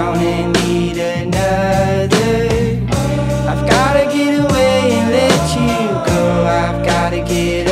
down and need another. I've gotta get away and let you go. I've gotta get